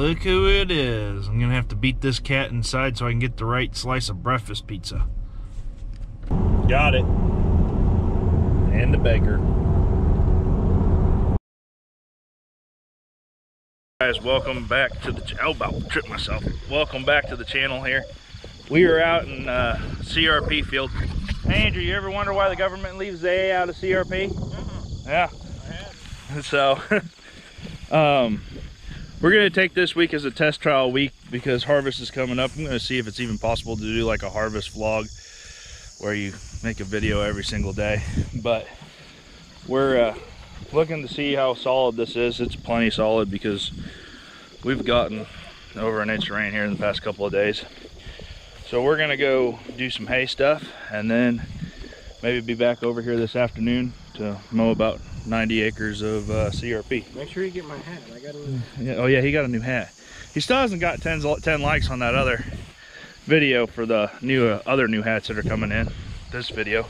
Look who it is. I'm gonna have to beat this cat inside so I can get the right slice of breakfast pizza. Got it. And the baker. Guys, welcome back to the, oh, about trip myself. Welcome back to the channel here. We are out in uh, CRP field. Hey Andrew, you ever wonder why the government leaves the A out of CRP? Yeah. So, um, we're gonna take this week as a test trial week because harvest is coming up. I'm gonna see if it's even possible to do like a harvest vlog where you make a video every single day. But we're uh, looking to see how solid this is. It's plenty solid because we've gotten over an inch of rain here in the past couple of days. So we're gonna go do some hay stuff and then maybe be back over here this afternoon to mow about 90 acres of uh, CRP. Make sure you get my hat. I got a Yeah, oh yeah, he got a new hat. He still hasn't got 10, 10 likes on that other video for the new uh, other new hats that are coming in this video.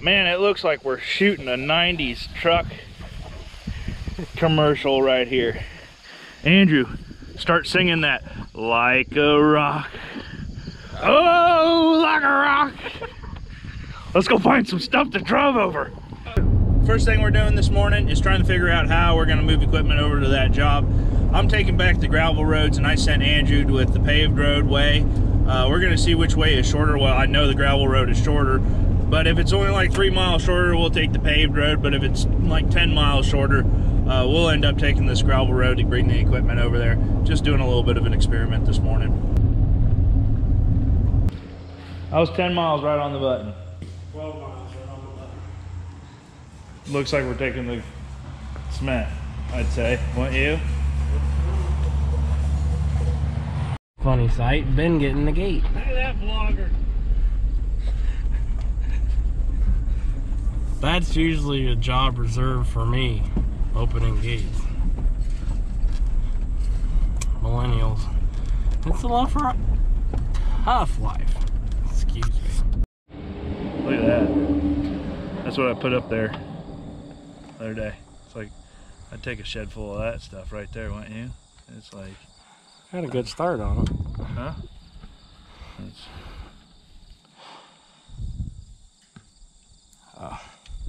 Man, it looks like we're shooting a 90s truck commercial right here. Andrew, start singing that like a rock. Oh, like a rock. Let's go find some stuff to drive over. First thing we're doing this morning is trying to figure out how we're gonna move equipment over to that job. I'm taking back the gravel roads and I sent Andrew with the paved roadway. Uh, we're gonna see which way is shorter. Well, I know the gravel road is shorter, but if it's only like three miles shorter, we'll take the paved road. But if it's like 10 miles shorter, uh, we'll end up taking this gravel road to bring the equipment over there. Just doing a little bit of an experiment this morning. I was 10 miles right on the button. 12 miles right on the button. Looks like we're taking the cement, I'd say. Want you? Funny sight, Ben getting the gate. Look at that vlogger. That's usually a job reserved for me, opening gates. Millennials. It's a lot for a tough life. Excuse me. Look at that. That's what I put up there the other day. It's like, I'd take a shed full of that stuff right there, wouldn't you? It's like, Had a good start on it. huh? It's,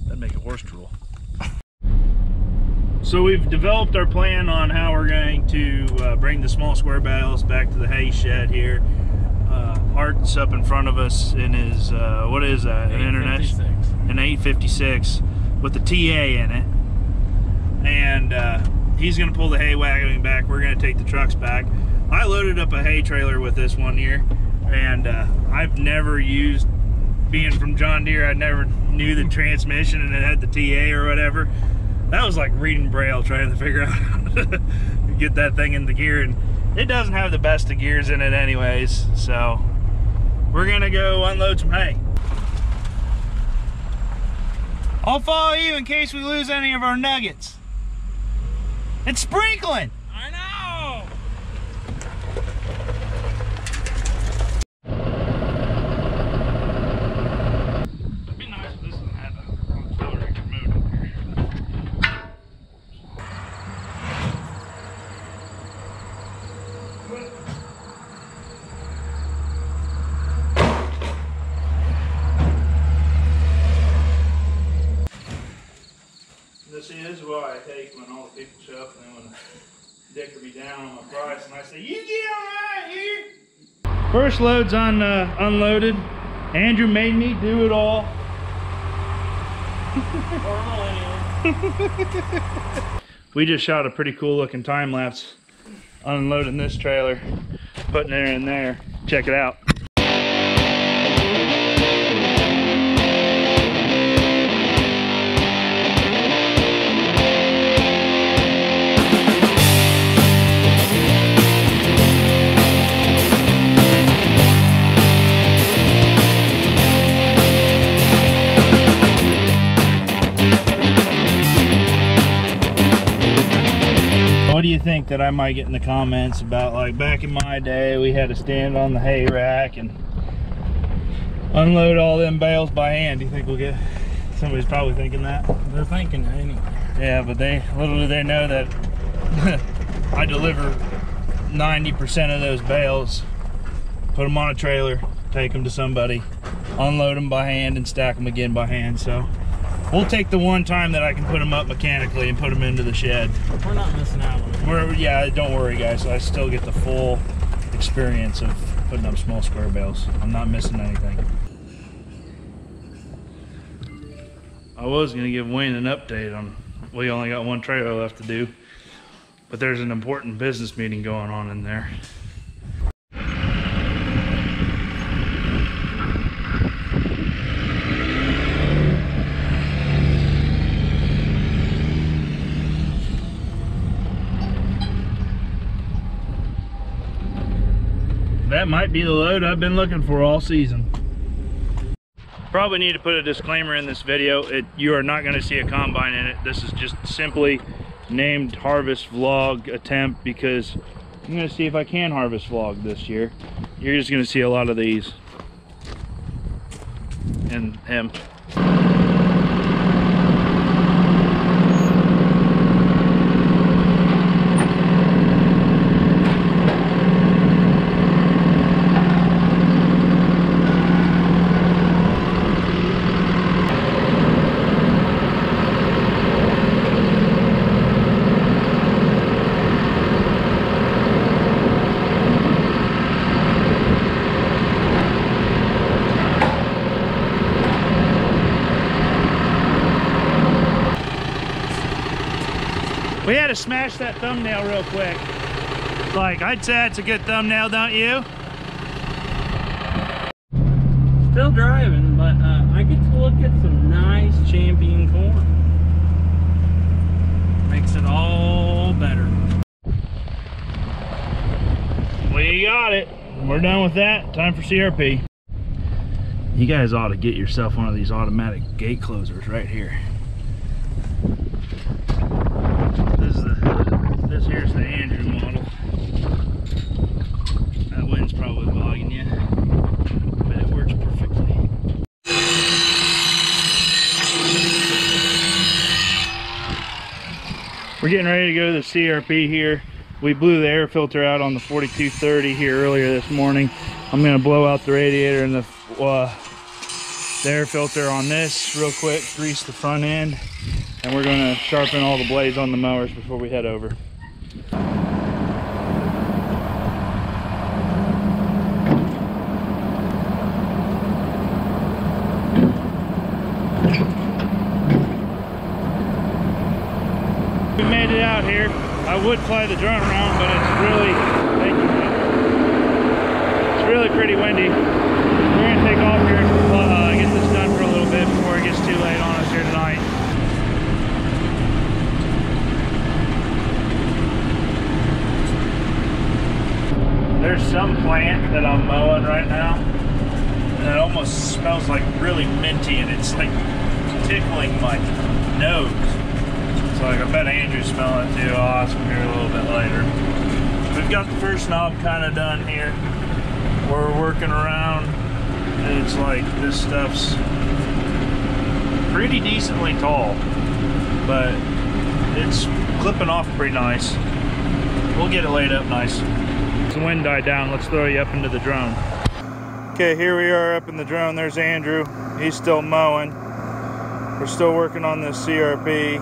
that'd make a horse drool. So we've developed our plan on how we're going to uh, bring the small square bales back to the hay shed here. Uh, Art's up in front of us in his, uh, what is that, an international? 856. an 856 with the TA in it. And uh, he's going to pull the hay wagon back. We're going to take the trucks back. I loaded up a hay trailer with this one year, and uh, I've never used, being from John Deere, I never knew the transmission and it had the TA or whatever. That was like reading Braille trying to figure out how to get that thing in the gear. And it doesn't have the best of gears in it, anyways. So we're going to go unload some hay. I'll follow you in case we lose any of our nuggets. It's sprinkling. I know! It'd be nice if this one had an auxiliary remote up here. This is what I take when all the people show up and they want to dick me down on my price and I say, you get on right here. First load's on uh, unloaded. Andrew made me do it all. We just shot a pretty cool looking time lapse unloading this trailer, putting it in there. Check it out. Do you think that I might get in the comments about like back in my day we had to stand on the hay rack and unload all them bales by hand? Do you think we'll get somebody's probably thinking that? They're thinking it anyway. Yeah, but they little do they know that I deliver 90% of those bales, put them on a trailer, take them to somebody, unload them by hand and stack them again by hand. So we'll take the one time that I can put them up mechanically and put them into the shed. We're not missing out on it. We're, yeah, don't worry guys, I still get the full experience of putting up small square bales. I'm not missing anything. I was gonna give Wayne an update on, we only got one trailer left to do, but there's an important business meeting going on in there. That might be the load I've been looking for all season. Probably need to put a disclaimer in this video. It, you are not going to see a combine in it. This is just simply named harvest vlog attempt because I'm going to see if I can harvest vlog this year. You're just going to see a lot of these. And him. Smash that thumbnail real quick. Like, I'd say it's a good thumbnail, don't you? Still driving, but uh, I get to look at some nice champion corn. Makes it all better. We got it. We're done with that. Time for CRP. You guys ought to get yourself one of these automatic gate closers right here. This is the this here's the Andrew model. That wind's probably bogging you, but it works perfectly. We're getting ready to go to the CRP here. We blew the air filter out on the 4230 here earlier this morning. I'm gonna blow out the radiator and the, uh, the air filter on this real quick, grease the front end, and we're gonna sharpen all the blades on the mowers before we head over. We made it out here. I would fly the drone around, but it's really, thank you. It's really pretty windy. We're gonna take off here, uh, get this done for a little bit before it gets too late on us here tonight. There's some plant that I'm mowing right now, and it almost smells like really minty, and it's like tickling my nose. So like, I bet Andrew's smelling it too. I'll ask him here a little bit later. We've got the first knob kind of done here. We're working around, and it's like this stuff's pretty decently tall, but it's clipping off pretty nice. We'll get it laid up nice. The wind died down. Let's throw you up into the drone. Okay, here we are up in the drone. There's Andrew. He's still mowing. We're still working on this CRP.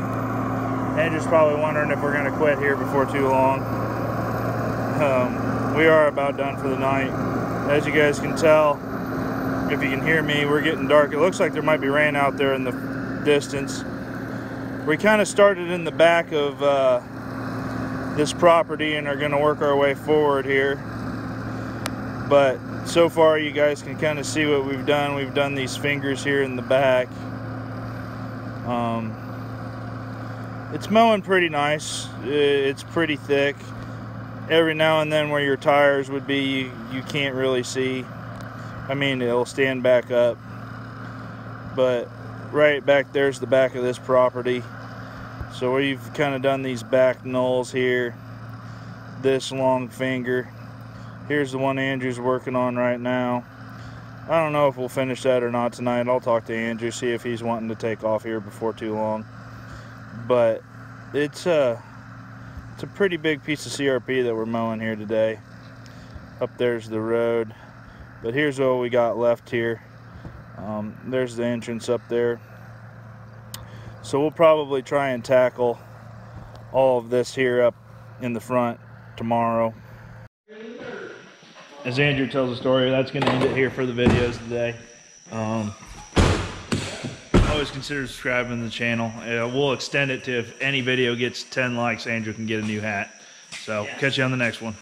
Andrew's probably wondering if we're going to quit here before too long. Um, we are about done for the night. As you guys can tell, if you can hear me, we're getting dark. It looks like there might be rain out there in the distance. We kind of started in the back of uh, this property and are going to work our way forward here. But so far, you guys can kind of see what we've done. We've done these fingers here in the back. Um, it's mowing pretty nice. It's pretty thick. Every now and then where your tires would be, you, you can't really see. I mean, it'll stand back up. But right back there's the back of this property. So we've kind of done these back knolls here. This long finger. Here's the one Andrew's working on right now. I don't know if we'll finish that or not tonight. I'll talk to Andrew, see if he's wanting to take off here before too long. But it's uh It's a pretty big piece of CRP that we're mowing here today. Up there's the road. But here's what we got left here. Um, there's the entrance up there. So we'll probably try and tackle all of this here up in the front tomorrow. As Andrew tells the story, that's going to end it here for the videos today. Um, always consider subscribing to the channel. Uh, we'll extend it to if any video gets 10 likes, Andrew can get a new hat. So catch you on the next one.